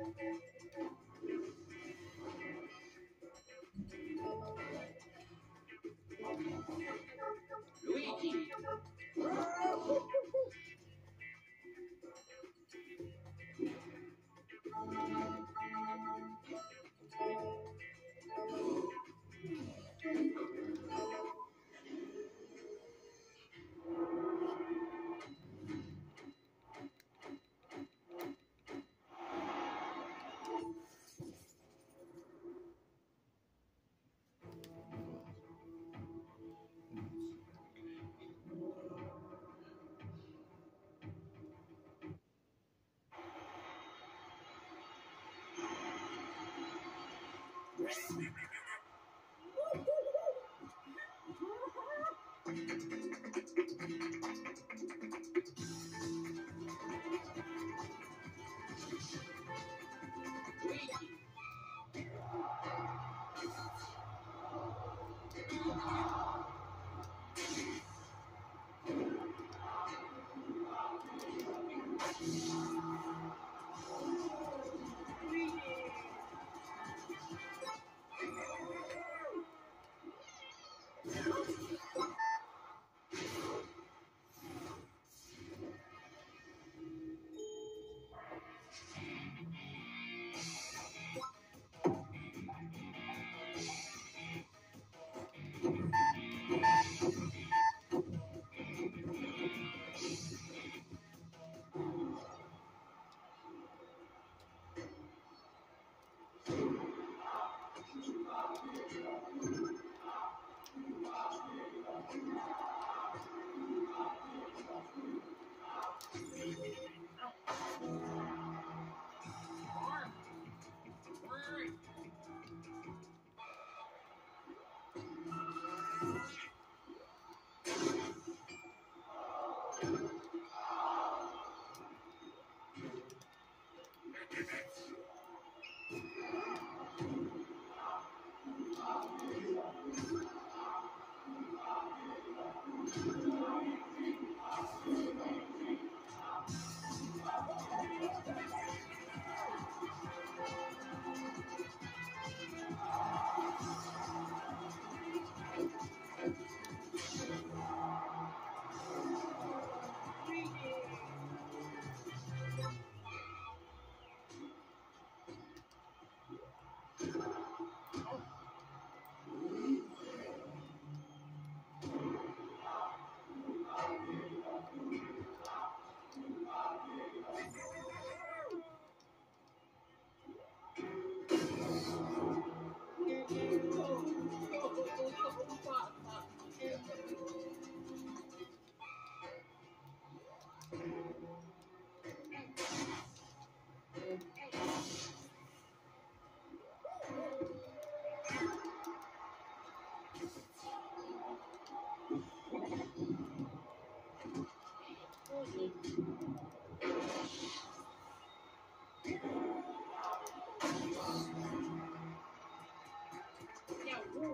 Luigi. Luigi.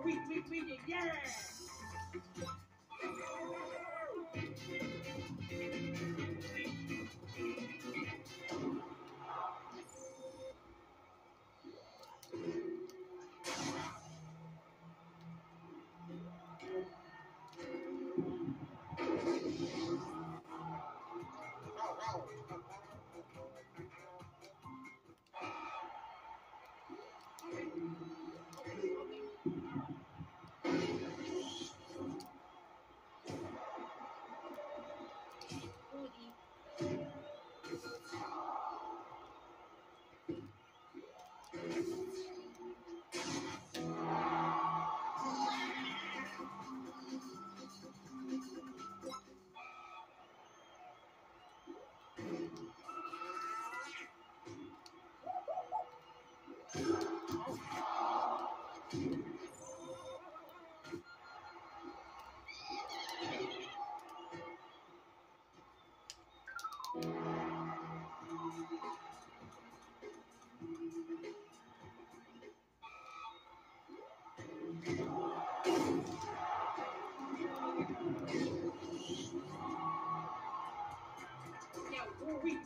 We, we yeah. Yeah, we.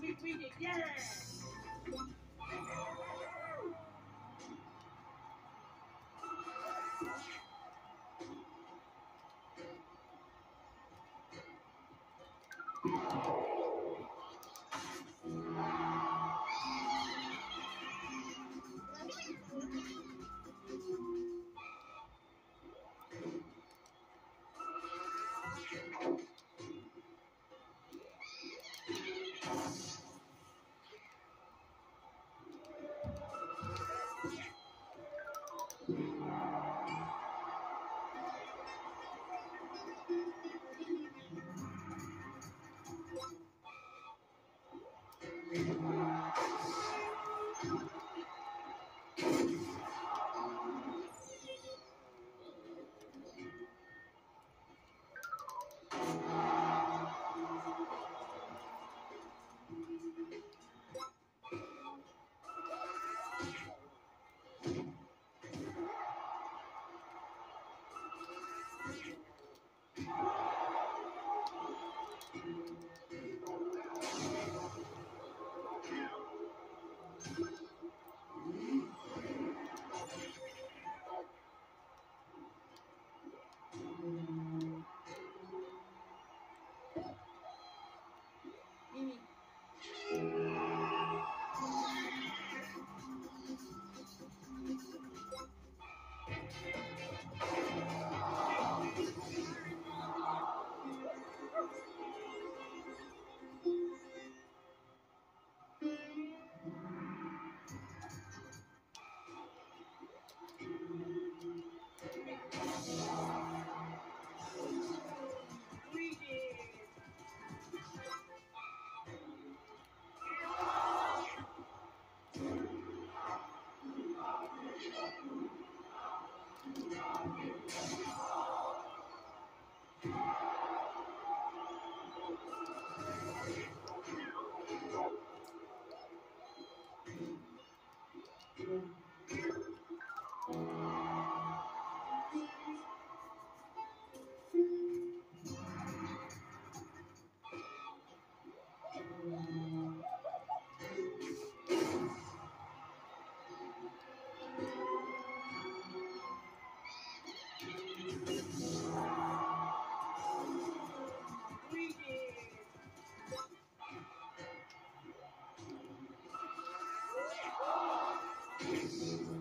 Greetings.